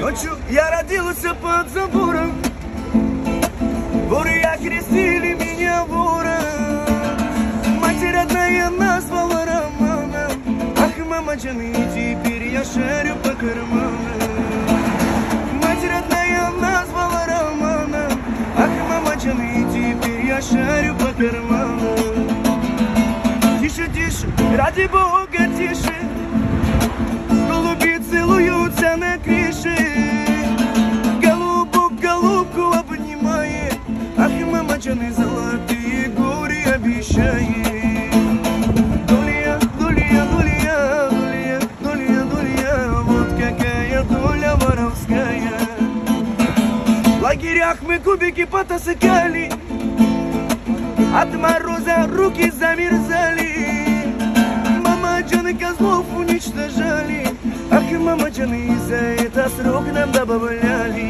Ночью я родился под забором, Воры окрестили меня вором. Мать родная назвала Романом, Ах, мама Джаны, теперь я шарю по карманам. Мать родная назвала Романом, Ах, мама Джаны, теперь я шарю по карманам. Тише, тише, ради Бога, тише, джаны золотые горы обещает Доля, доля, доля, доля, доля, доля Вот какая доля воровская. В лагерях мы кубики потасыкали От мороза руки замерзали. Мама Джаны козлов уничтожали Ах, мама Джаны, за это срок нам добавляли